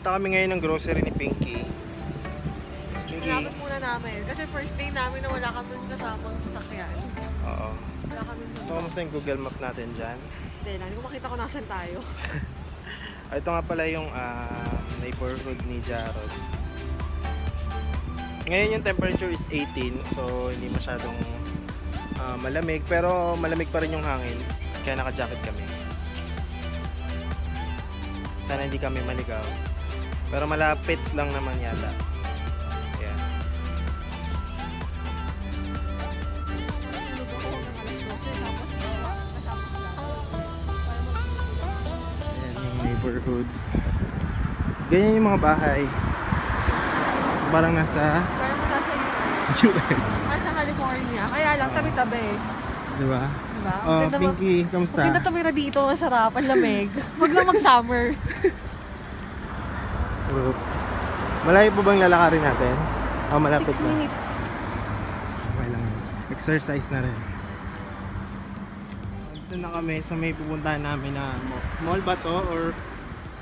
Punta kami ngayon ng grocery ni Pinky. Pinky. Hinabot muna namin. Kasi first day namin na wala kami kasamang sasakyan. Oo. Wala kami So, kamusta yung Google Map natin dyan? Hindi lang. Hindi ko makita kung nasan tayo. Ah, Ito nga pala yung ah, neighborhood ni Jarod. Ngayon yung temperature is 18, so hindi masyadong ah, malamig. Pero malamig pa rin yung hangin, kaya naka-jacket kami. Sana hindi kami maligaw. Pero malapit lang naman yata. Ayan. Tulog ako hanggang alas 12. Tapos kasama ko lang. Para mag- Ayan yung neighborhood. Ganyan yung mga bahay. So, parang nasa US. Nasa California. Kaya lang, tabi-tabi. Diba? Diba? Oh, Pinky, kamusta? Maganda tumira dito, masarap, ang lamig. Huwag lang mag-summer. Group. Malayo po bang lalakarin natin? Oh, malapit 6 na. minutes. Okay lang. yun. Exercise na rin. Dito na kami sa may pupuntahan namin na mall ba to or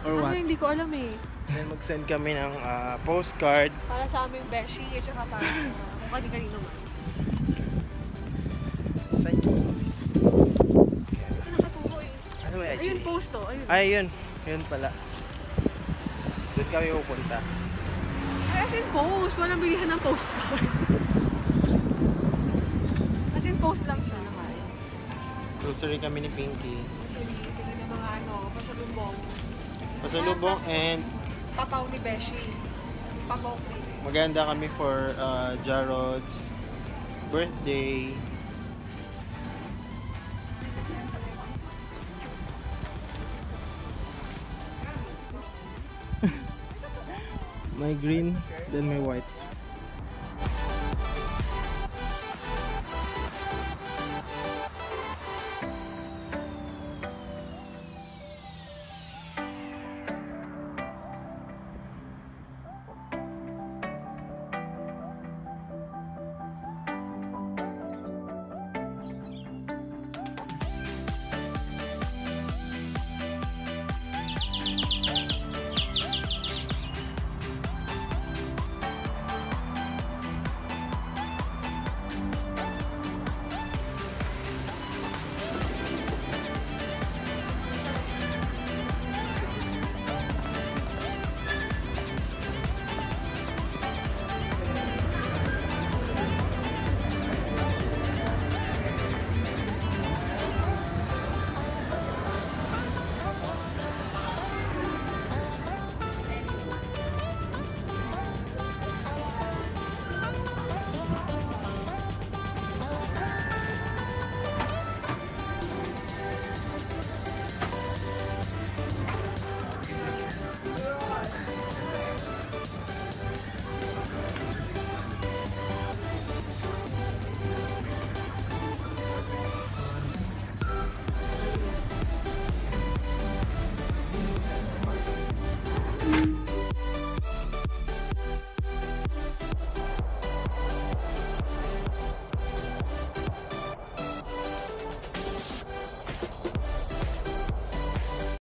or Ano, what? hindi ko alam eh. Then mag-send kami ng ah, postcard. Para sa aming beshi, at saka para sa kung kani-kanino man. Sa post office. Ano eh. Ano ba Ayun, post to. Ayun. Ay, yun. Yun pala. Doon kami pupunta. As in post. Walang bilihan ng postcard. as in post lang siya naman. Grocery kami ni Pinky. Tingnan yung mga ano, pasalubong. Pasalubong and Papaw ni Beshi. Papaw cream. maganda kami for uh, Jarod's birthday. May green, then my white.